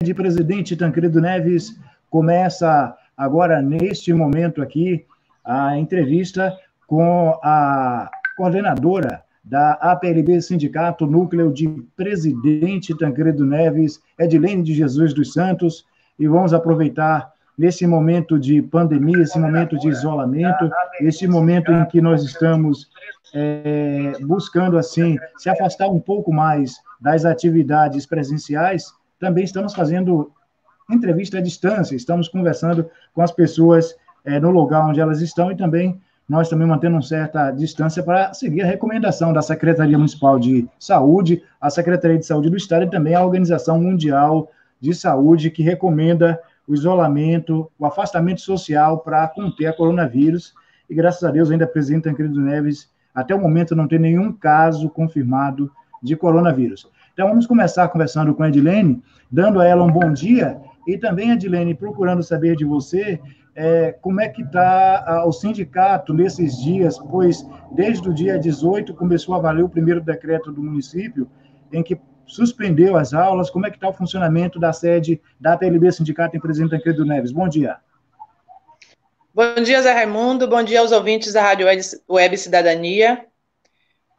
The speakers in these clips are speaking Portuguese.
de Presidente Tancredo Neves começa agora, neste momento aqui, a entrevista com a coordenadora da APLB Sindicato Núcleo de Presidente Tancredo Neves, Edilene de Jesus dos Santos, e vamos aproveitar nesse momento de pandemia, esse momento de isolamento, esse momento em que nós estamos é, buscando, assim, se afastar um pouco mais das atividades presenciais, também estamos fazendo entrevista à distância, estamos conversando com as pessoas é, no lugar onde elas estão e também nós também mantendo uma certa distância para seguir a recomendação da Secretaria Municipal de Saúde, a Secretaria de Saúde do Estado e também a Organização Mundial de Saúde, que recomenda o isolamento, o afastamento social para conter a coronavírus. E graças a Deus, ainda o presidente Tancredo Neves, até o momento, não tem nenhum caso confirmado de coronavírus. Então, vamos começar conversando com a Edilene, dando a ela um bom dia, e também, Edilene, procurando saber de você é, como é que está o sindicato nesses dias, pois desde o dia 18 começou a valer o primeiro decreto do município, em que suspendeu as aulas, como é que está o funcionamento da sede da PLB Sindicato em Presidente Tancredo Neves? Bom dia. Bom dia, Zé Raimundo, bom dia aos ouvintes da Rádio Web Cidadania.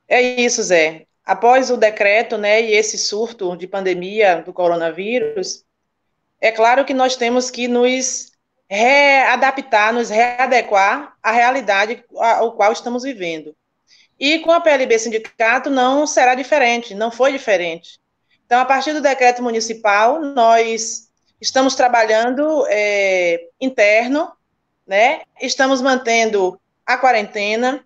É isso, Zé. Após o decreto, né, e esse surto de pandemia do coronavírus, é claro que nós temos que nos readaptar, nos readequar à realidade ao qual estamos vivendo. E com a PLB Sindicato não será diferente, não foi diferente. Então, a partir do decreto municipal, nós estamos trabalhando é, interno, né? Estamos mantendo a quarentena.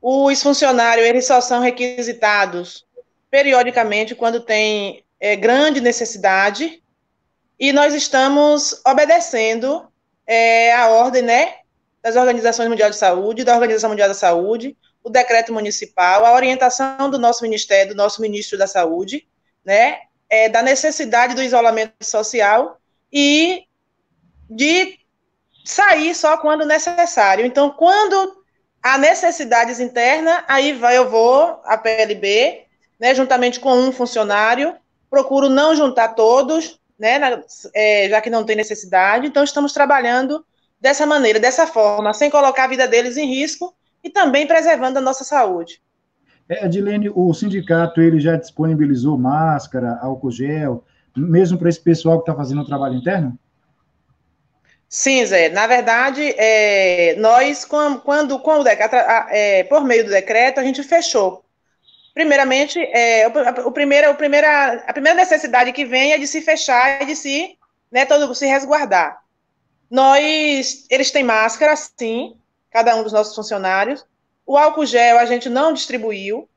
Os funcionários, eles só são requisitados periodicamente quando tem é, grande necessidade, e nós estamos obedecendo é, a ordem, né, das Organizações Mundiais de Saúde, da Organização Mundial da Saúde, o decreto municipal, a orientação do nosso Ministério, do nosso Ministro da Saúde, né, é, da necessidade do isolamento social e de sair só quando necessário. Então, quando há necessidades internas, aí vai, eu vou, a PLB, né, juntamente com um funcionário, procuro não juntar todos, né, na, é, já que não tem necessidade. Então, estamos trabalhando dessa maneira, dessa forma, sem colocar a vida deles em risco e também preservando a nossa saúde. É, Adilene, o sindicato ele já disponibilizou máscara, álcool gel, mesmo para esse pessoal que está fazendo o trabalho interno? Sim, Zé. Na verdade, é, nós, quando, quando com o é, por meio do decreto, a gente fechou Primeiramente, é, o, o primeiro, o primeira, a primeira necessidade que vem é de se fechar e de se, né, todo, se resguardar. Nós, eles têm máscara, sim, cada um dos nossos funcionários. O álcool gel a gente não distribuiu,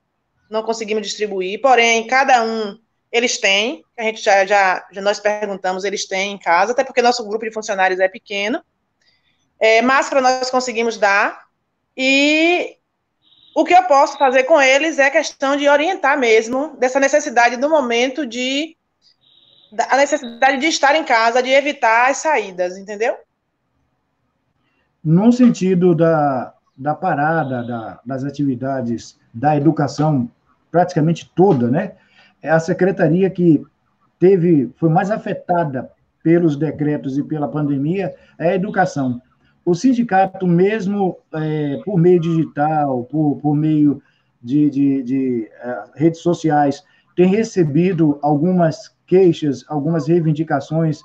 não conseguimos distribuir, porém, cada um eles têm, a gente já, já, já nós perguntamos, eles têm em casa, até porque nosso grupo de funcionários é pequeno. É, máscara nós conseguimos dar, e o que eu posso fazer com eles é questão de orientar mesmo dessa necessidade do momento de a necessidade de estar em casa, de evitar as saídas, entendeu? No sentido da, da parada da, das atividades da educação, praticamente toda, né? É a secretaria que teve, foi mais afetada pelos decretos e pela pandemia é a educação o sindicato, mesmo é, por meio digital, por, por meio de, de, de uh, redes sociais, tem recebido algumas queixas, algumas reivindicações,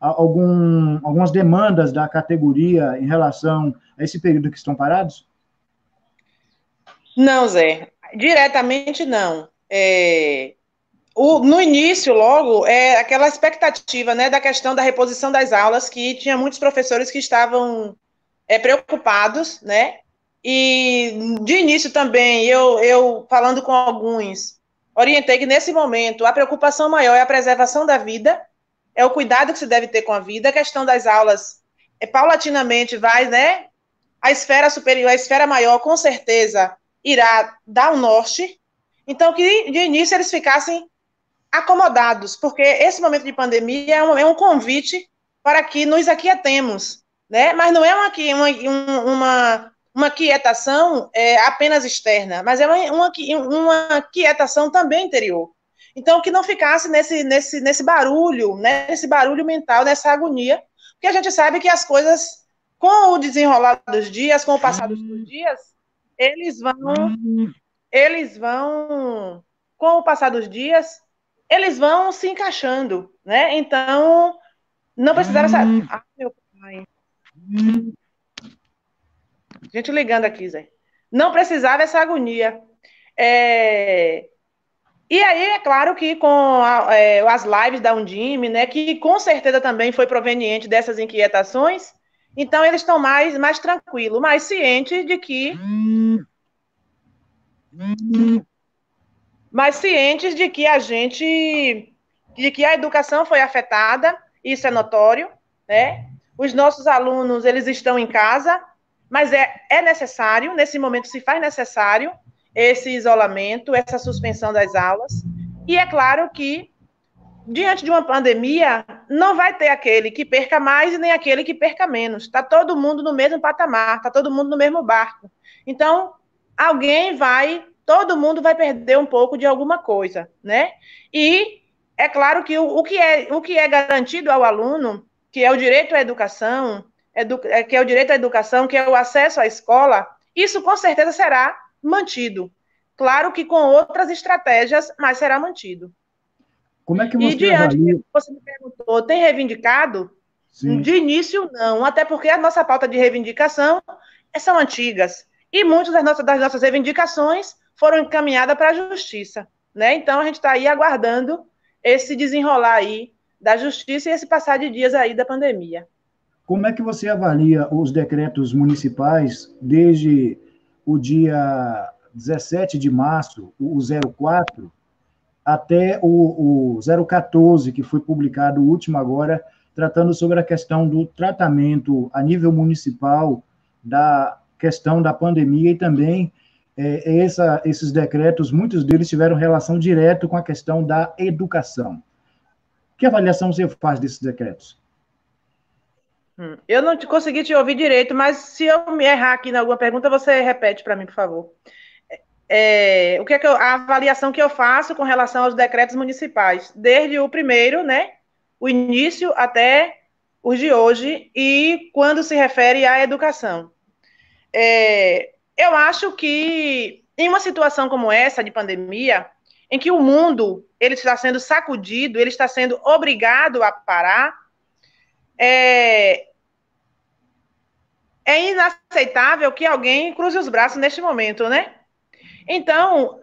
algum, algumas demandas da categoria em relação a esse período que estão parados? Não, Zé, diretamente não. É, o, no início, logo, é aquela expectativa né, da questão da reposição das aulas, que tinha muitos professores que estavam é, preocupados, né? E de início também, eu, eu falando com alguns, orientei que nesse momento a preocupação maior é a preservação da vida, é o cuidado que se deve ter com a vida, a questão das aulas é paulatinamente vai, né? A esfera superior, a esfera maior, com certeza, irá dar o norte. Então, que de início eles ficassem acomodados, porque esse momento de pandemia é um, é um convite para que nos aquietemos, né? Mas não é uma, uma, uma, uma quietação é, apenas externa, mas é uma, uma, uma quietação também interior. Então, que não ficasse nesse, nesse, nesse barulho, né, nesse barulho mental, nessa agonia, porque a gente sabe que as coisas, com o desenrolar dos dias, com o passar dos dias, eles vão, eles vão, com o passar dos dias, eles vão se encaixando, né? Então, não precisava essa. Ah, meu pai. Gente ligando aqui, Zé. Não precisava essa agonia. É... E aí, é claro que com a, é, as lives da Undime, né, que com certeza também foi proveniente dessas inquietações, então eles estão mais, mais tranquilos, mais cientes de que. Mais cientes de que a gente. de que a educação foi afetada, isso é notório, né? Os nossos alunos, eles estão em casa, mas é, é necessário, nesse momento se faz necessário esse isolamento, essa suspensão das aulas. E é claro que, diante de uma pandemia, não vai ter aquele que perca mais e nem aquele que perca menos. Está todo mundo no mesmo patamar, está todo mundo no mesmo barco. Então, alguém vai, todo mundo vai perder um pouco de alguma coisa, né? E é claro que o, o que, é, o que é garantido ao aluno, que é o direito à educação, edu, é, que é o direito à educação, que é o acesso à escola, isso com certeza será mantido. Claro que com outras estratégias, mas será mantido. Como é que você e diante avalia... que você me perguntou, tem reivindicado? Sim. De início, não, até porque a nossa pauta de reivindicação são antigas. E muitas das nossas, das nossas reivindicações foram encaminhadas para a justiça. Né? Então, a gente está aí aguardando esse desenrolar aí da justiça e esse passar de dias aí da pandemia. Como é que você avalia os decretos municipais desde o dia 17 de março, o 04, até o, o 014, que foi publicado o último agora, tratando sobre a questão do tratamento a nível municipal da questão da pandemia e também é, essa, esses decretos, muitos deles tiveram relação direta com a questão da educação. Que avaliação você faz desses decretos? Hum, eu não te consegui te ouvir direito, mas se eu me errar aqui em alguma pergunta, você repete para mim, por favor. É, o que é que eu, a avaliação que eu faço com relação aos decretos municipais, desde o primeiro, né, o início até os de hoje, e quando se refere à educação. É, eu acho que em uma situação como essa de pandemia, em que o mundo ele está sendo sacudido, ele está sendo obrigado a parar, é, é inaceitável que alguém cruze os braços neste momento, né? Então,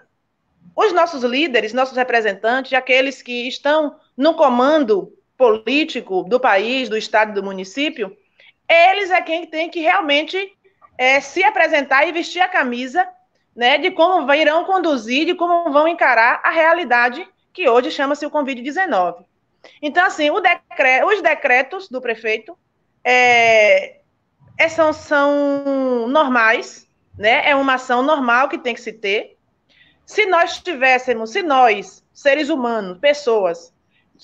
os nossos líderes, nossos representantes, aqueles que estão no comando político do país, do estado, do município, eles é quem tem que realmente é, se apresentar e vestir a camisa né, de como irão conduzir, de como vão encarar a realidade que hoje chama-se o Covid-19. Então, assim, decre os decretos do prefeito é, é, são, são normais, né? É uma ação normal que tem que se ter. Se nós tivéssemos, se nós, seres humanos, pessoas,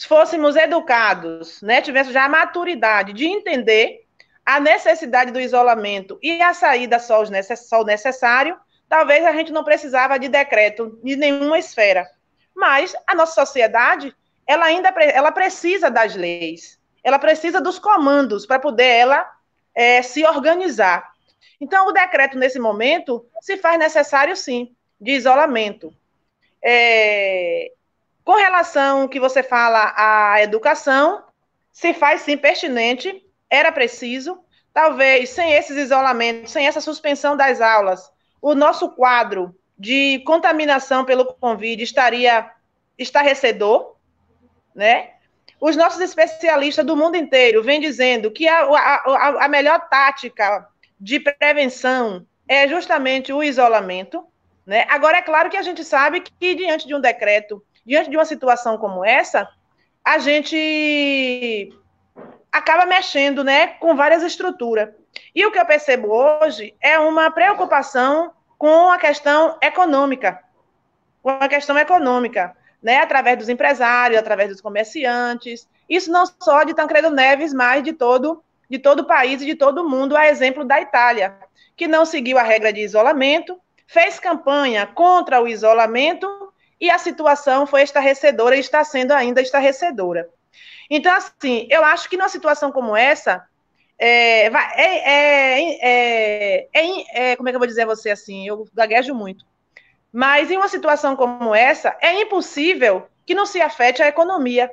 fôssemos educados, né? Tivéssemos já a maturidade de entender a necessidade do isolamento e a saída só o necessário, talvez a gente não precisava de decreto de nenhuma esfera. Mas a nossa sociedade, ela ainda ela precisa das leis, ela precisa dos comandos para poder ela é, se organizar. Então, o decreto, nesse momento, se faz necessário, sim, de isolamento. É, com relação que você fala à educação, se faz, sim, pertinente, era preciso. Talvez, sem esses isolamentos, sem essa suspensão das aulas, o nosso quadro de contaminação pelo Covid estaria estarrecedor, né? Os nossos especialistas do mundo inteiro vêm dizendo que a, a, a melhor tática de prevenção é justamente o isolamento. Né? Agora, é claro que a gente sabe que, diante de um decreto, diante de uma situação como essa, a gente acaba mexendo né, com várias estruturas. E o que eu percebo hoje é uma preocupação com a questão econômica. Com a questão econômica né, através dos empresários, através dos comerciantes. Isso não só de Tancredo Neves, mas de todo, de todo o país e de todo o mundo, a exemplo da Itália, que não seguiu a regra de isolamento, fez campanha contra o isolamento e a situação foi estarrecedora e está sendo ainda estarrecedora. Então, assim, eu acho que numa situação como essa, é, é, é, é, como é que eu vou dizer a você assim? Eu gaguejo muito. Mas em uma situação como essa, é impossível que não se afete a economia,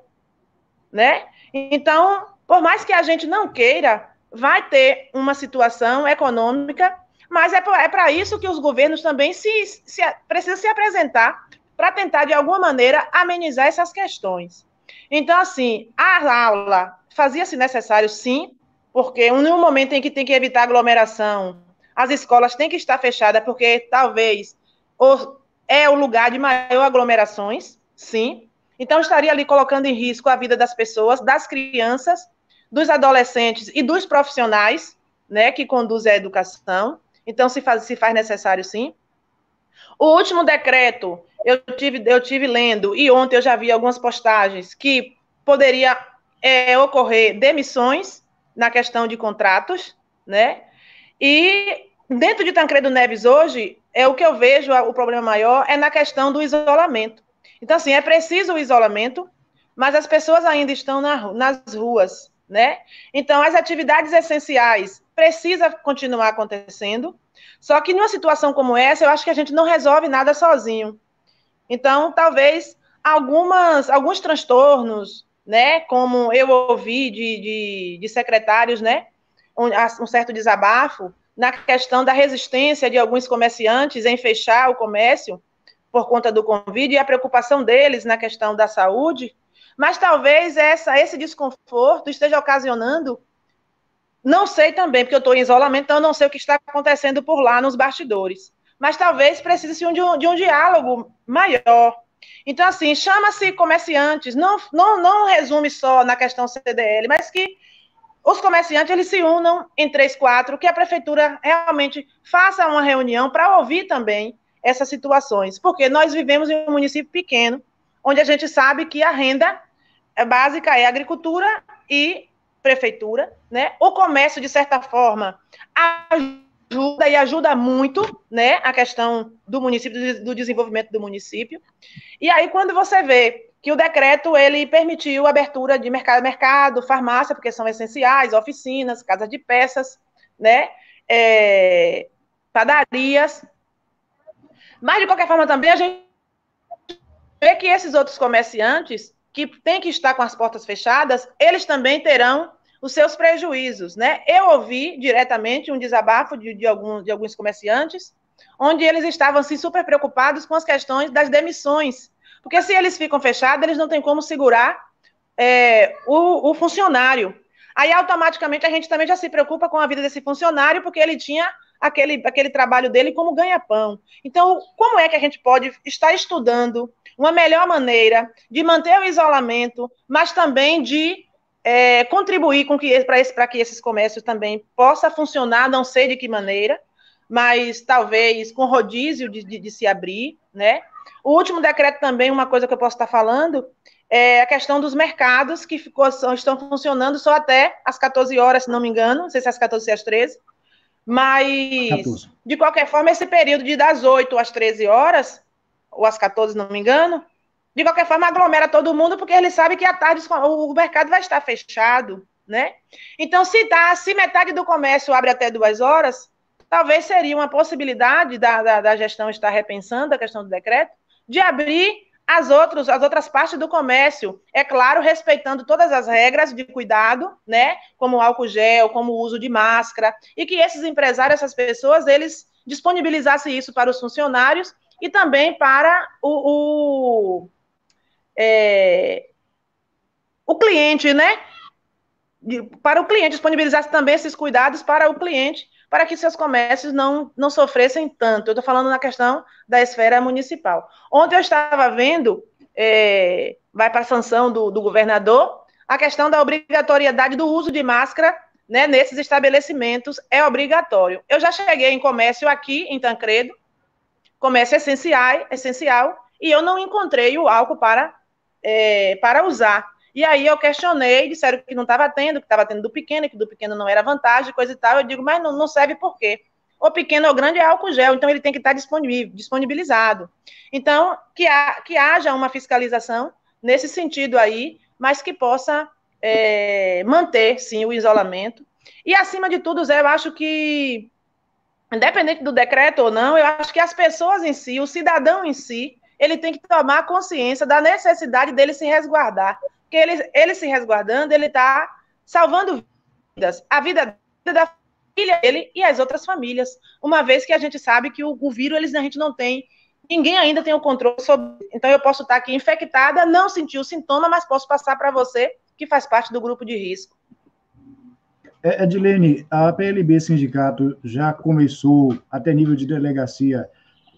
né? Então, por mais que a gente não queira, vai ter uma situação econômica, mas é para isso que os governos também se, se precisam se apresentar para tentar, de alguma maneira, amenizar essas questões. Então, assim, a aula fazia-se necessário, sim, porque no momento em que tem que evitar aglomeração, as escolas têm que estar fechadas, porque talvez é o lugar de maior aglomerações, sim. Então, estaria ali colocando em risco a vida das pessoas, das crianças, dos adolescentes e dos profissionais, né, que conduzem a educação. Então, se faz, se faz necessário, sim. O último decreto, eu tive, eu tive lendo, e ontem eu já vi algumas postagens, que poderia é, ocorrer demissões na questão de contratos, né? E dentro de Tancredo Neves hoje, é o que eu vejo, o problema maior é na questão do isolamento. Então, assim, é preciso o isolamento, mas as pessoas ainda estão na, nas ruas, né? Então, as atividades essenciais precisam continuar acontecendo, só que numa situação como essa, eu acho que a gente não resolve nada sozinho. Então, talvez algumas, alguns transtornos, né, como eu ouvi de, de, de secretários, né, um, um certo desabafo na questão da resistência de alguns comerciantes em fechar o comércio por conta do Covid e a preocupação deles na questão da saúde, mas talvez essa, esse desconforto esteja ocasionando, não sei também, porque eu estou em isolamento, então eu não sei o que está acontecendo por lá nos bastidores, mas talvez precise de um, de um diálogo maior. Então, assim, chama-se comerciantes, não, não, não resume só na questão CDL, mas que os comerciantes eles se unam em três, quatro, que a prefeitura realmente faça uma reunião para ouvir também essas situações, porque nós vivemos em um município pequeno, onde a gente sabe que a renda básica é agricultura e prefeitura, né? O comércio, de certa forma, ajuda e ajuda muito, né, a questão do município, do desenvolvimento do município. E aí, quando você vê que o decreto ele permitiu a abertura de mercado, mercado, farmácia, porque são essenciais, oficinas, casas de peças, né, é, padarias. Mas, de qualquer forma, também a gente vê que esses outros comerciantes que têm que estar com as portas fechadas, eles também terão os seus prejuízos, né? Eu ouvi diretamente um desabafo de, de, alguns, de alguns comerciantes, onde eles estavam assim, super preocupados com as questões das demissões, porque se eles ficam fechados, eles não têm como segurar é, o, o funcionário. Aí, automaticamente, a gente também já se preocupa com a vida desse funcionário, porque ele tinha aquele, aquele trabalho dele como ganha-pão. Então, como é que a gente pode estar estudando uma melhor maneira de manter o isolamento, mas também de é, contribuir com que para que esses comércios também possa funcionar, não sei de que maneira, mas talvez com rodízio de, de, de, se abrir, né? O último decreto também, uma coisa que eu posso estar falando, é a questão dos mercados que ficou, estão funcionando só até às 14 horas, se não me engano, não sei se é às 14 ou às 13, mas 14. de qualquer forma, esse período de das 8 às 13 horas, ou às 14, se não me engano, de qualquer forma, aglomera todo mundo, porque ele sabe que à tarde o mercado vai estar fechado, né? Então, se dá, se metade do comércio abre até duas horas, talvez seria uma possibilidade da, da, da gestão estar repensando a questão do decreto, de abrir as, outros, as outras partes do comércio, é claro, respeitando todas as regras de cuidado, né? Como álcool gel, como uso de máscara, e que esses empresários, essas pessoas, eles disponibilizassem isso para os funcionários e também para o, o é, o cliente, né? Para o cliente, disponibilizar também esses cuidados para o cliente, para que seus comércios não, não sofressem tanto. Eu estou falando na questão da esfera municipal. Ontem eu estava vendo, é, vai para a sanção do, do governador, a questão da obrigatoriedade do uso de máscara né, nesses estabelecimentos é obrigatório. Eu já cheguei em comércio aqui em Tancredo, comércio essencial, essencial, e eu não encontrei o álcool para é, para usar. E aí eu questionei, disseram que não estava tendo, que estava tendo do pequeno, que do pequeno não era vantagem, coisa e tal. Eu digo, mas não, não serve por quê? ou pequeno ou grande, é álcool gel. Então, ele tem que estar disponibilizado. Então, que, que haja uma fiscalização nesse sentido aí, mas que possa é, manter, sim, o isolamento. E, acima de tudo, Zé, eu acho que, independente do decreto ou não, eu acho que as pessoas em si, o cidadão em si, ele tem que tomar consciência da necessidade dele se resguardar. Porque ele, ele se resguardando, ele está salvando vidas. A vida da família dele e as outras famílias. Uma vez que a gente sabe que o, o vírus eles, a gente não tem ninguém ainda tem o controle sobre. Então, eu posso estar aqui infectada, não sentir o sintoma, mas posso passar para você, que faz parte do grupo de risco. É, Edilene, a PLB Sindicato já começou, até nível de delegacia,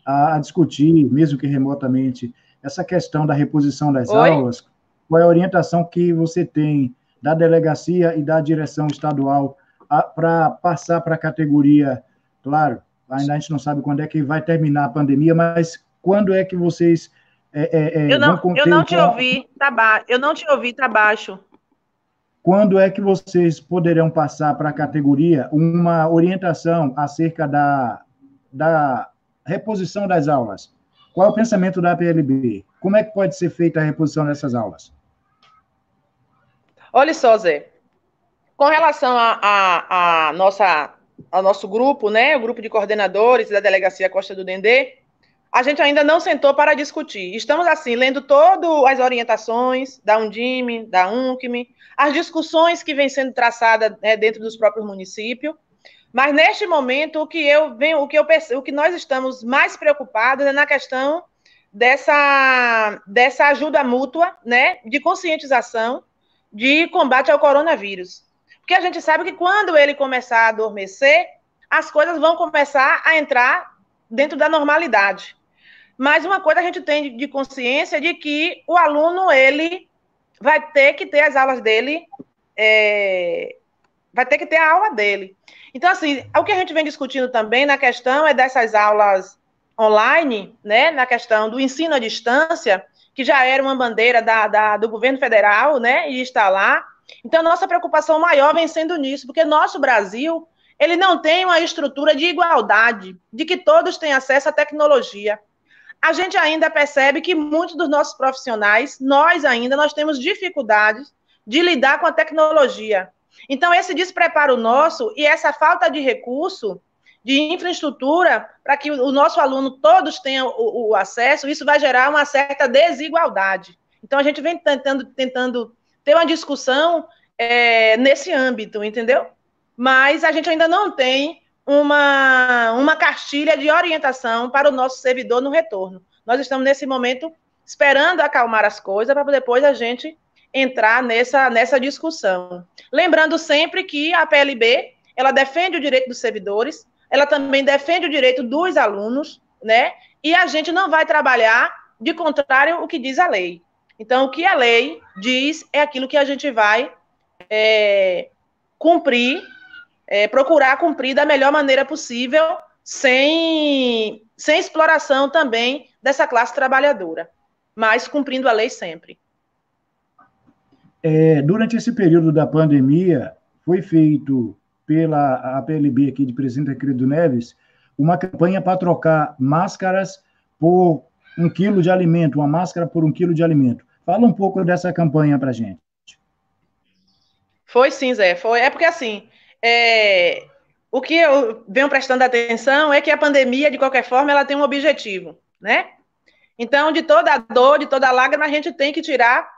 a, a, discutir, mesmo que remotamente, essa questão da reposição das Oi? aulas. Qual é a orientação que você tem da delegacia e da direção estadual para passar para a categoria, claro, ainda a gente não sabe quando é que vai terminar a pandemia, mas quando é que vocês é, é, é eu não, eu não te ouvi, tá ba... eu não te ouvi, tá baixo. Quando é que vocês poderão passar para a categoria uma orientação acerca da, da reposição das aulas? Qual é o pensamento da PLB? Como é que pode ser feita a reposição dessas aulas? Olha só, Zé. Com relação a, a, a nossa ao nosso grupo, né, o grupo de coordenadores da Delegacia Costa do Dendê, a gente ainda não sentou para discutir. Estamos, assim, lendo todas as orientações da Undime, da UNCM, as discussões que vêm sendo traçadas né, dentro dos próprios municípios, mas neste momento o que eu venho, o que eu percebo, o que nós estamos mais preocupados é na questão dessa, dessa ajuda mútua, né, de conscientização de combate ao coronavírus. Porque a gente sabe que quando ele começar a adormecer, as coisas vão começar a entrar dentro da normalidade. Mas uma coisa a gente tem de consciência de que o aluno ele vai ter que ter as aulas dele, é, vai ter que ter a aula dele. Então, assim, o que a gente vem discutindo também na questão é dessas aulas online, né, na questão do ensino à distância, que já era uma bandeira da, da, do governo federal, né, e está lá. Então, nossa preocupação maior vem sendo nisso, porque nosso Brasil, ele não tem uma estrutura de igualdade, de que todos têm acesso à tecnologia. A gente ainda percebe que muitos dos nossos profissionais, nós ainda, nós temos dificuldades de lidar com a tecnologia. Então, esse despreparo nosso e essa falta de recurso, de infraestrutura, para que o nosso aluno todos tenham o, o, acesso, isso vai gerar uma certa desigualdade. Então, a gente vem tentando, tentando ter uma discussão é, nesse âmbito, entendeu? Mas a gente ainda não tem uma, uma cartilha de orientação para o nosso servidor no retorno. Nós estamos, nesse momento, esperando acalmar as coisas para depois a gente entrar nessa, nessa discussão. Lembrando sempre que a PLB, ela defende o direito dos servidores, ela também defende o direito dos alunos, né? E a gente não vai trabalhar de contrário o que diz a lei. Então, o que a lei diz é aquilo que a gente vai é, cumprir, é, procurar cumprir da melhor maneira possível, sem, sem exploração também dessa classe trabalhadora, mas cumprindo a lei sempre. É, durante esse período da pandemia, foi feito pela APLB aqui de Presidente Querido Neves uma campanha para trocar máscaras por um quilo de alimento, uma máscara por um quilo de alimento. Fala um pouco dessa campanha para gente. Foi sim, Zé. Foi. É porque assim, é... o que eu venho prestando atenção é que a pandemia, de qualquer forma, ela tem um objetivo, né? Então, de toda dor, de toda lágrima, a gente tem que tirar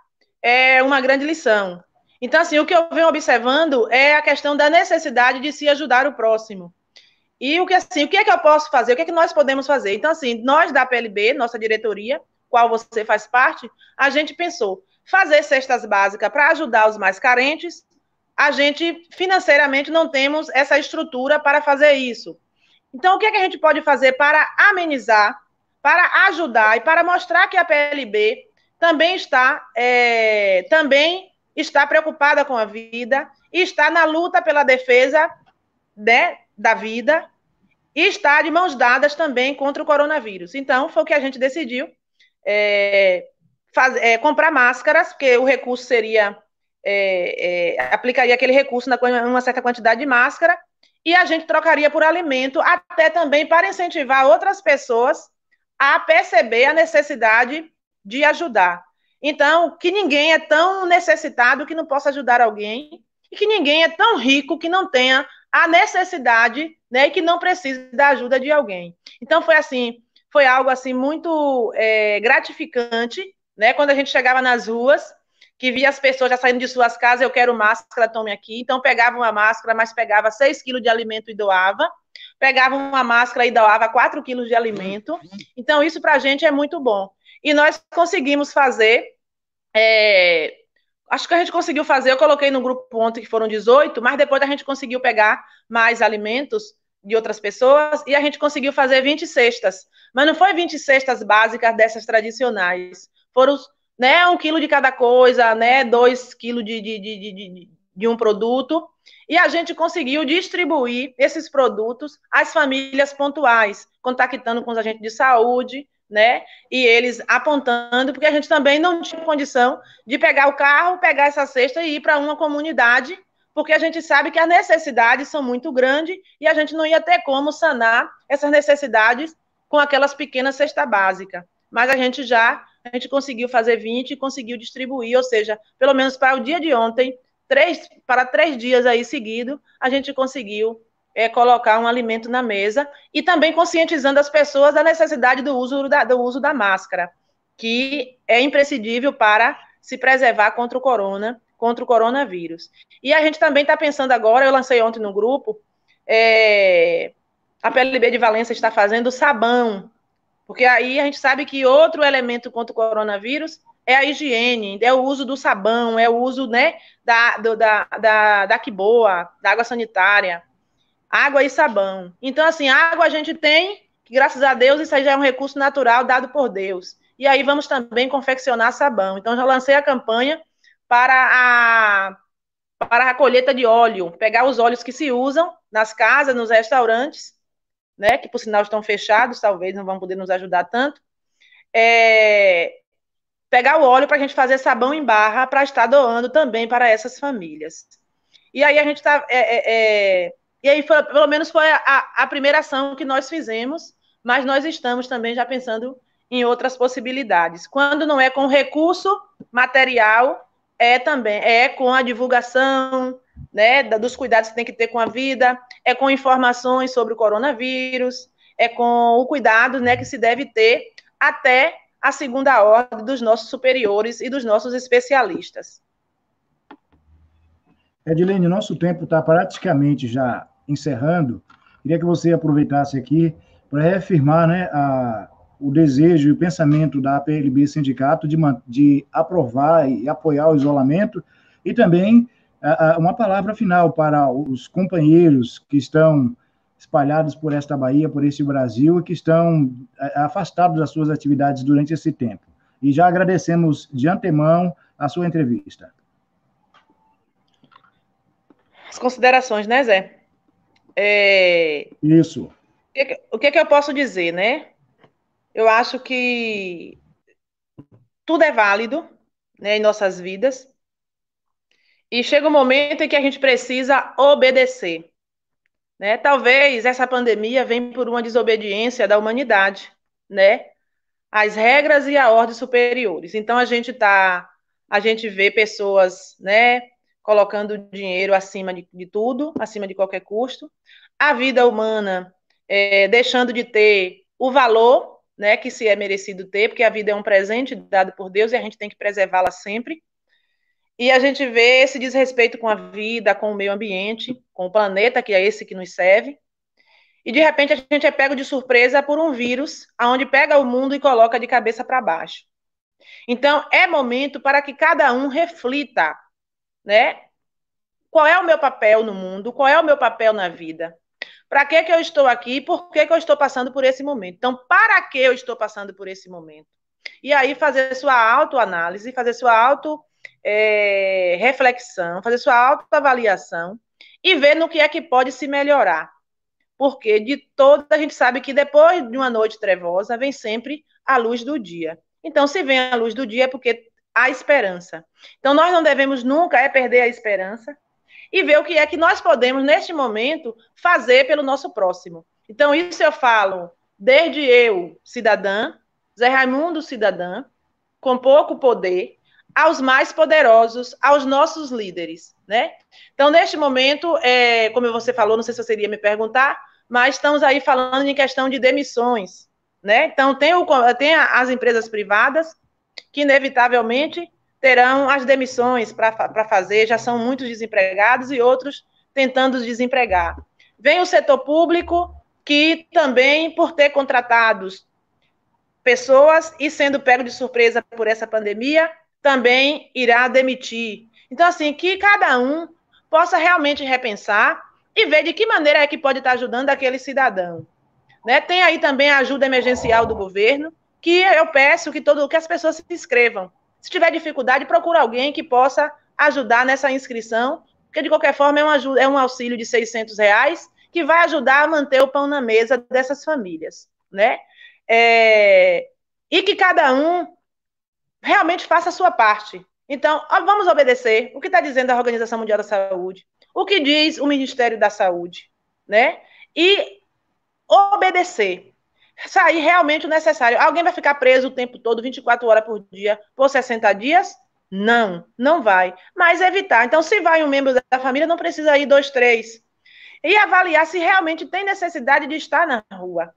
é, uma grande lição. Então, assim, o que eu venho observando é a questão da necessidade de se ajudar o próximo. E o que assim, o que é que eu posso fazer? O que é que nós podemos fazer? Então, assim, nós da PLB, nossa diretoria, qual você faz parte, a gente pensou fazer cestas básicas para ajudar os mais carentes. A gente financeiramente não temos essa estrutura para fazer isso. Então, o que, é que a gente pode fazer para amenizar, para ajudar e para mostrar que a PLB também está, é, também está preocupada com a vida está na luta pela defesa né, da vida e está de mãos dadas também contra o coronavírus. Então, foi o que a gente decidiu é, faz, é, comprar máscaras, porque o recurso seria, é, é aplicaria aquele recurso na uma certa quantidade de máscara, e a gente trocaria por alimento, até também para incentivar outras pessoas a perceber a necessidade de ajudar. Então, que ninguém é tão necessitado que não possa ajudar alguém, e que ninguém é tão rico que não tenha a necessidade, né, e que não precise da ajuda de alguém. Então, foi assim, foi algo assim muito é, gratificante, né, quando a gente chegava nas ruas, que via as pessoas já saindo de suas casas, eu quero máscara, tome aqui. Então, pegava uma máscara, mas pegava 6 quilos de alimento e doava. Pegava uma máscara e doava 4 quilos de alimento. Então, isso para a gente é muito bom. E nós conseguimos fazer é, acho que a gente conseguiu fazer, eu coloquei no grupo ontem que foram 18, mas depois a gente conseguiu pegar mais alimentos de outras pessoas e a gente conseguiu fazer 20 cestas. Mas não foi 20 cestas básicas dessas tradicionais. Foram né, um quilo de cada coisa, né, dois quilos de, de, de, de, de um produto. E a gente conseguiu distribuir esses produtos às famílias pontuais, contactando com os agentes de saúde, né? E eles apontando, porque a gente também não tinha condição de pegar o carro, pegar essa cesta e ir para uma comunidade, porque a gente sabe que as necessidades são muito grandes e a gente não ia ter como sanar essas necessidades com aquelas pequenas cestas básicas. Mas a gente já a gente conseguiu fazer 20 e conseguiu distribuir, ou seja, pelo menos para o dia de ontem, três, para três dias aí seguido, a gente conseguiu é, colocar um alimento na mesa e também conscientizando as pessoas da necessidade do uso da, do uso da máscara, que é imprescindível para se preservar contra o corona, contra o coronavírus. E a gente também está pensando agora, eu lancei ontem no grupo, é, a PLB de Valença está fazendo sabão, porque aí a gente sabe que outro elemento contra o coronavírus é a higiene, é o uso do sabão, é o uso né, da, do, da, da, da quiboa, da água sanitária água e sabão. Então, assim, água a gente tem, que graças a Deus isso aí já é um recurso natural dado por Deus. E aí vamos também confeccionar sabão. Então, já lancei a campanha para a, para a colheita de óleo, pegar os óleos que se usam nas casas, nos restaurantes, né, que por sinal estão fechados, talvez não vão poder nos ajudar tanto, é, pegar o óleo para a gente fazer sabão em barra para estar doando também para essas famílias. E aí a gente está é, é, é e aí, foi, pelo menos, foi a, a primeira ação que nós fizemos, mas nós estamos também já pensando em outras possibilidades. Quando não é com recurso material, é também é com a divulgação, né, dos cuidados que tem que ter com a vida, é com informações sobre o coronavírus, é com o cuidado, né, que se deve ter até a segunda ordem dos nossos superiores e dos nossos especialistas. Edilene, nosso tempo está praticamente já encerrando, queria que você aproveitasse aqui para reafirmar né, a, o desejo e o pensamento da PLB Sindicato de, de aprovar e apoiar o isolamento e também a, a, uma palavra final para os companheiros que estão espalhados por esta Bahia, por este Brasil, e que estão afastados das suas atividades durante esse tempo. E já agradecemos de antemão a sua entrevista. As considerações, né, Zé? É... Isso. O que, que eu posso dizer, né? Eu acho que tudo é válido né, em nossas vidas. E chega um momento em que a gente precisa obedecer. Né? Talvez essa pandemia venha por uma desobediência da humanidade, né? As regras e a ordem superiores. Então a gente tá, a gente vê pessoas, né, colocando dinheiro acima de, de tudo, acima de qualquer custo, a vida humana é, deixando de ter o valor né, que se é merecido ter, porque a vida é um presente dado por Deus e a gente tem que preservá-la sempre. E a gente vê esse desrespeito com a vida, com o meio ambiente, com o planeta, que é esse que nos serve. E de repente a gente é pego de surpresa por um vírus, aonde pega o mundo e coloca de cabeça para baixo. Então é momento para que cada um reflita né? Qual é o meu papel no mundo? Qual é o meu papel na vida? Para que, que eu estou aqui? Por que, que eu estou passando por esse momento? Então, para que eu estou passando por esse momento? E aí fazer sua autoanálise, fazer sua auto é, reflexão, fazer sua autoavaliação e ver no que é que pode se melhorar. Porque de toda a gente sabe que depois de uma noite trevosa vem sempre a luz do dia. Então, se vem a luz do dia é porque a esperança. Então, nós não devemos nunca é perder a esperança. e ver o que é que nós podemos, neste momento, fazer pelo nosso próximo. Então, isso eu falo desde eu, cidadã, Zé Raimundo, cidadã, com pouco poder, aos mais poderosos, aos nossos líderes, né? Então, neste momento, é, como você falou, não sei se você iria me perguntar, mas estamos aí falando em questão de demissões, né? Então, tem, o, tem as empresas privadas que, inevitavelmente, terão as demissões para fazer, já são muitos desempregados e outros tentando desempregar. Vem o setor público, que também, por ter contratados pessoas e sendo pego de surpresa por essa pandemia, também irá demitir. Então, assim, que cada um possa realmente repensar e ver de que maneira é que pode estar ajudando aquele cidadão. Né? Tem aí também a ajuda emergencial do governo, que eu peço que, todo, que as pessoas se inscrevam. Se tiver dificuldade, procura alguém que possa ajudar nessa inscrição, porque de qualquer forma é um, ajuda, é um auxílio de 600 reais que vai ajudar a manter o pão na mesa dessas famílias, né? É, e que cada um realmente faça a sua parte. Então, vamos obedecer o que está dizendo a Organização Mundial da Saúde, o que diz o Ministério da Saúde, né? E obedecer. Sair realmente o necessário. Alguém vai ficar preso o tempo todo, 24 horas por dia, por 60 dias? Não, não vai. Mas evitar. Então, se vai um membro da família, não precisa ir dois, três. E avaliar se realmente tem necessidade de estar na rua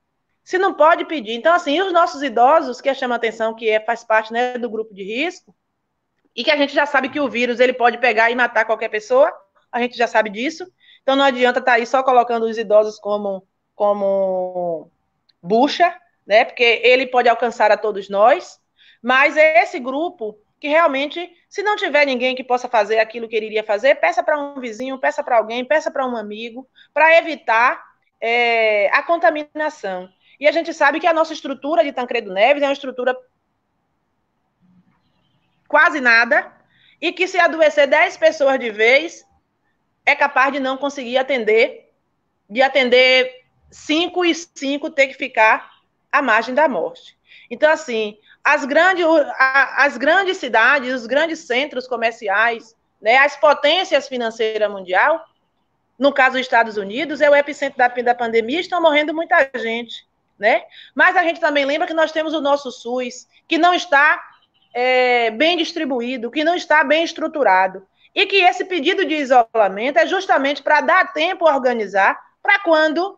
se não pode pedir. Então, assim, os nossos idosos, que chama atenção, que é, faz parte né, do grupo de risco, e que a gente já sabe que o vírus ele pode pegar e matar qualquer pessoa, a gente já sabe disso. Então, não adianta estar tá aí só colocando os idosos como, como bucha, né? Porque ele pode alcançar a todos nós, mas é esse grupo que realmente, se não tiver ninguém que possa fazer aquilo que ele iria fazer, peça para um vizinho, peça para alguém, peça para um amigo, para evitar é, a contaminação. E a gente sabe que a nossa estrutura de Tancredo Neves é uma estrutura quase nada, e que se adoecer 10 pessoas de vez, é capaz de não conseguir atender, de atender 5 e 5 ter que ficar à margem da morte. Então, assim, as grandes, as grandes cidades, os grandes centros comerciais, né, as potências financeiras mundial, no caso dos Estados Unidos, é o epicentro da, da pandemia, estão morrendo muita gente né? Mas a gente também lembra que nós temos o nosso SUS, que não está é, bem distribuído, que não está bem estruturado. E que esse pedido de isolamento é justamente para dar tempo a organizar para quando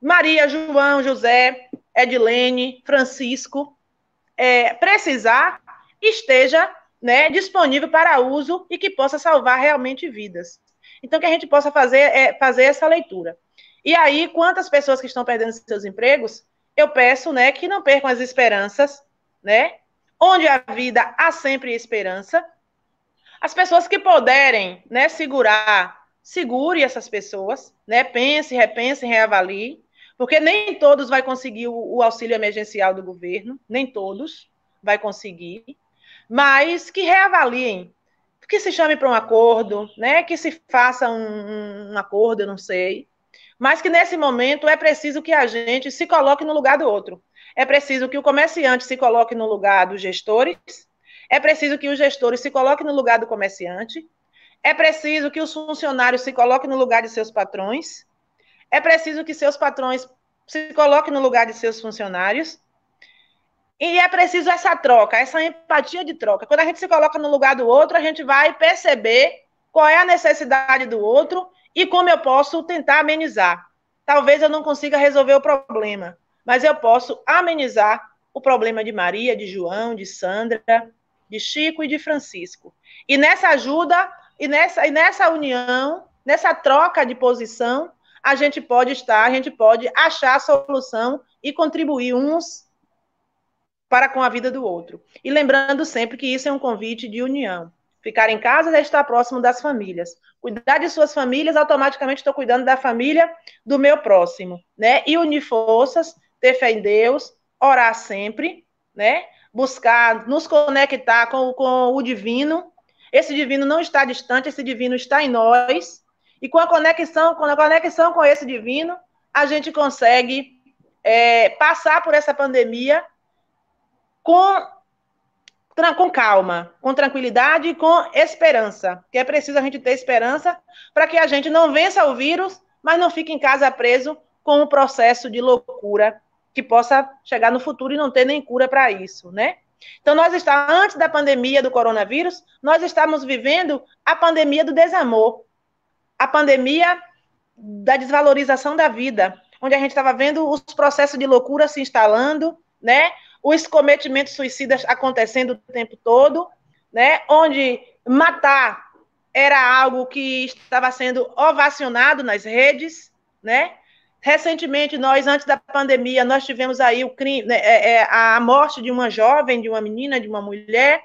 Maria, João, José, Edilene, Francisco é, precisar, esteja né, disponível para uso e que possa salvar realmente vidas. Então, que a gente possa fazer, é, fazer essa leitura. E aí, quantas pessoas que estão perdendo seus empregos, eu peço, né, que não percam as esperanças, né? Onde a vida há sempre esperança. As pessoas que puderem, né, segurar, segure essas pessoas, né? Pense, repense, reavalie, porque nem todos vai conseguir o, auxílio emergencial do governo, nem todos vai conseguir, mas que reavaliem, que se chame para um acordo, né? Que se faça um, um acordo, eu não sei, mas que nesse momento é preciso que a gente se coloque no lugar do outro. É preciso que o comerciante se coloque no lugar dos gestores, é preciso que os gestores se coloquem no lugar do comerciante, é preciso que os funcionários se coloquem no lugar de seus patrões, é preciso que seus patrões se coloquem no lugar de seus funcionários, e é preciso essa troca, essa empatia de troca. Quando a gente se coloca no lugar do outro, a gente vai perceber qual é a necessidade do outro e como eu posso tentar amenizar. Talvez eu não consiga resolver o problema, mas eu posso amenizar o problema de Maria, de João, de Sandra, de Chico e de Francisco. E nessa ajuda e nessa, e nessa união, nessa troca de posição, a gente pode estar, a gente pode achar a solução e contribuir uns para com a vida do outro. E lembrando sempre que isso é um convite de união. Ficar em casa é estar próximo das famílias. Cuidar de suas famílias, automaticamente estou cuidando da família do meu próximo, né? E unir forças, ter fé em Deus, orar sempre, né? Buscar nos conectar com, com o divino. Esse divino não está distante, esse divino está em nós. E com a conexão, com a conexão com esse divino, a gente consegue é, passar por essa pandemia com com calma, com tranquilidade e com esperança, que é preciso a gente ter esperança para que a gente não vença o vírus, mas não fique em casa preso com um processo de loucura que possa chegar no futuro e não ter nem cura para isso, né? Então, nós estamos, antes da pandemia do coronavírus, nós estamos vivendo a pandemia do desamor, a pandemia da desvalorização da vida, onde a gente estava vendo os processos de loucura se instalando, né? Os cometimentos suicidas acontecendo o tempo todo, né? Onde matar era algo que estava sendo ovacionado nas redes, né? Recentemente, nós, antes da pandemia, nós tivemos aí o crime, né, é, é, a morte de uma jovem, de uma menina, de uma mulher,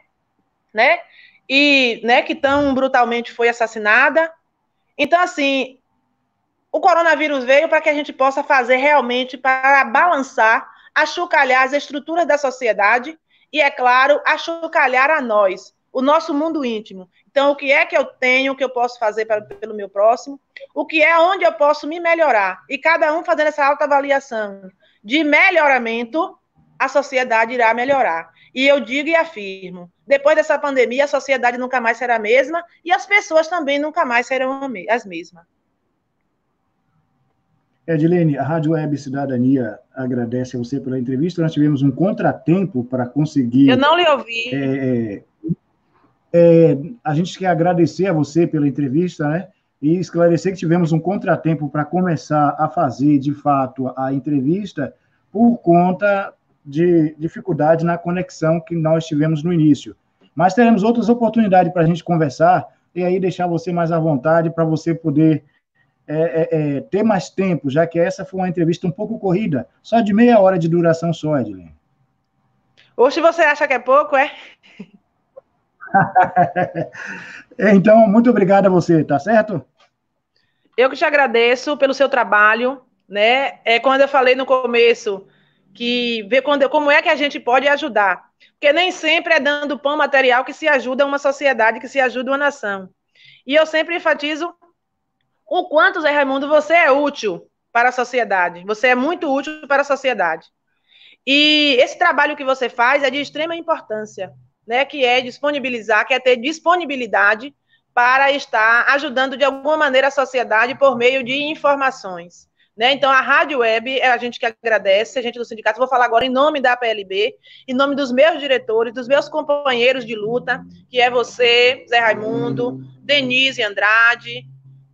né? E, né, que tão brutalmente foi assassinada. Então, assim, o coronavírus veio para que a gente possa fazer realmente para balançar, achucalhar as estruturas da sociedade e, é claro, achucalhar a nós, o nosso mundo íntimo. Então, o que é que eu tenho, o que eu posso fazer para, pelo meu próximo, o que é onde eu posso me melhorar. E cada um fazendo essa autoavaliação de melhoramento, a sociedade irá melhorar. E eu digo e afirmo: depois dessa pandemia, a sociedade nunca mais será a mesma e as pessoas também nunca mais serão as mesmas. Edilene, a Rádio Web Cidadania agradece a você pela entrevista. Nós tivemos um contratempo para conseguir. Eu não lhe ouvi. É, é é, a gente quer agradecer a você pela entrevista, né? E esclarecer que tivemos um contratempo para começar a fazer, de fato, a entrevista por conta de dificuldade na conexão que nós tivemos no início. Mas teremos outras oportunidades para a gente conversar e aí deixar você mais à vontade para você poder é, é, é, ter mais tempo, já que essa foi uma entrevista um pouco corrida, só de meia hora de duração só, Edilene. Ou se você acha que é pouco, é? então, muito obrigado a você, tá certo? Eu que te agradeço pelo seu trabalho, né? É quando eu falei no começo que ver quando, como é que a gente pode ajudar. Porque nem sempre é dando pão material que se ajuda uma sociedade, que se ajuda uma nação. E eu sempre enfatizo o quanto, Zé Raimundo, você é útil para a sociedade. Você é muito útil para a sociedade. E esse trabalho que você faz é de extrema importância né, que é disponibilizar, que é ter disponibilidade para estar ajudando de alguma maneira a sociedade por meio de informações. Né? Então, a Rádio Web, é a gente que agradece, a gente do sindicato, vou falar agora em nome da PLB, em nome dos meus diretores, dos meus companheiros de luta, que é você, Zé Raimundo, Denise Andrade,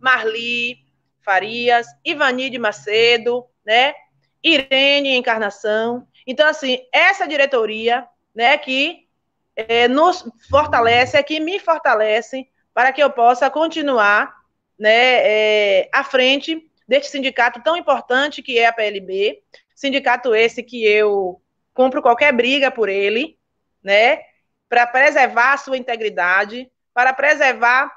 Marli Farias, Ivani de Macedo, né? Irene Encarnação. Então, assim, essa diretoria, né, que é, nos fortalece, é que me fortalece para que eu possa continuar né, é, à frente deste sindicato tão importante que é a PLB, sindicato esse que eu compro qualquer briga por ele, né, para preservar a sua integridade, para preservar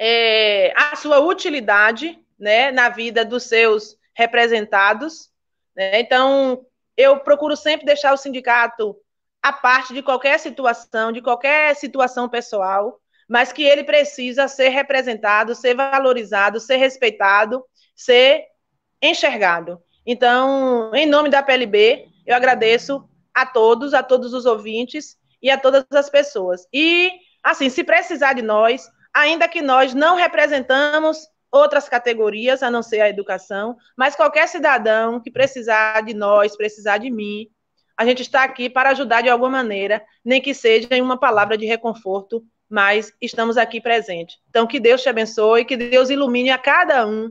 é, a sua utilidade, né, na vida dos seus representados. Né? Então, eu procuro sempre deixar o sindicato a parte de qualquer situação, de qualquer situação pessoal, mas que ele precisa ser representado, ser valorizado, ser respeitado, ser enxergado. Então, em nome da PLB, eu agradeço a todos, a todos os ouvintes e a todas as pessoas. E, assim, se precisar de nós, ainda que nós não representamos outras categorias, a não ser a educação, mas qualquer cidadão que precisar de nós, precisar de mim, a gente está aqui para ajudar de alguma maneira, nem que seja em uma palavra de reconforto, mas estamos aqui presentes. Então, que Deus te abençoe, que Deus ilumine a cada um,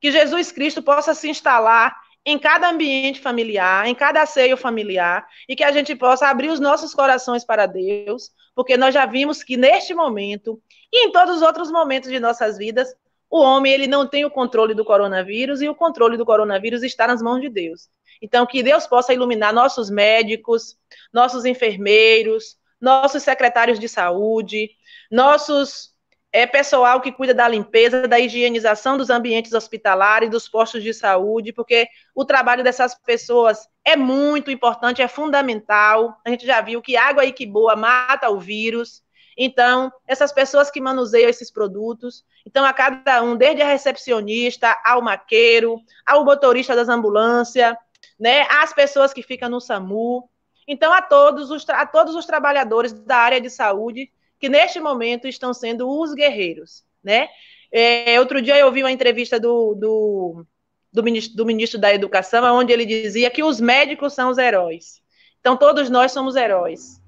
que Jesus Cristo possa se instalar em cada ambiente familiar, em cada seio familiar, e que a gente possa abrir os nossos corações para Deus, porque nós já vimos que neste momento e em todos os outros momentos de nossas vidas, o homem ele não tem o controle do coronavírus e o controle do coronavírus está nas mãos de Deus. Então, que Deus possa iluminar nossos médicos, nossos enfermeiros, nossos secretários de saúde, nossos é, pessoal que cuida da limpeza, da higienização dos ambientes hospitalares, dos postos de saúde, porque o trabalho dessas pessoas é muito importante, é fundamental. A gente já viu que água aí que boa mata o vírus. Então, essas pessoas que manuseiam esses produtos, então a cada um, desde a recepcionista, ao maqueiro, ao motorista das ambulâncias, né, as pessoas que ficam no SAMU. Então, a todos os, a todos os trabalhadores da área de saúde que neste momento estão sendo os guerreiros, né? É, outro dia eu ouvi uma entrevista do, do, do, ministro, do ministro da Educação, onde ele dizia que os médicos são os heróis. Então, todos nós somos heróis.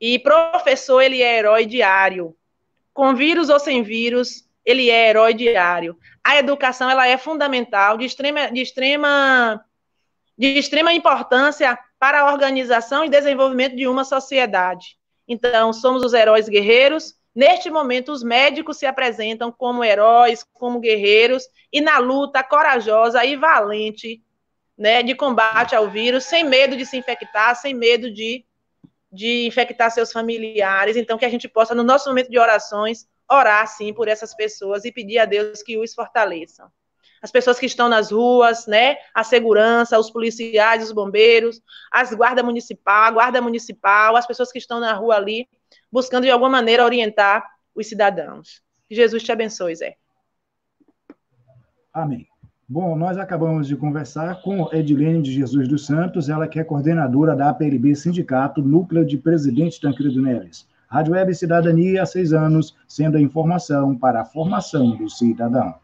E professor, ele é herói diário. Com vírus ou sem vírus, ele é herói diário. A educação, ela é fundamental, de extrema, de extrema, de extrema importância para a organização e desenvolvimento de uma sociedade. Então, somos os heróis guerreiros. Neste momento, os médicos se apresentam como heróis, como guerreiros, e na luta corajosa e valente né, de combate ao vírus, sem medo de se infectar, sem medo de, de infectar seus familiares. Então, que a gente possa, no nosso momento de orações, orar, sim, por essas pessoas e pedir a Deus que os fortaleçam as pessoas que estão nas ruas, né? A segurança, os policiais, os bombeiros, as guarda municipal, a guarda municipal, as pessoas que estão na rua ali, buscando de alguma maneira orientar os cidadãos. Que Jesus te abençoe, Zé. Amém. Bom, nós acabamos de conversar com Edilene de Jesus dos Santos, ela que é coordenadora da APLB Sindicato, núcleo de Presidente Tancredo Neves. Rádio Web Cidadania há seis anos, sendo a informação para a formação do cidadão.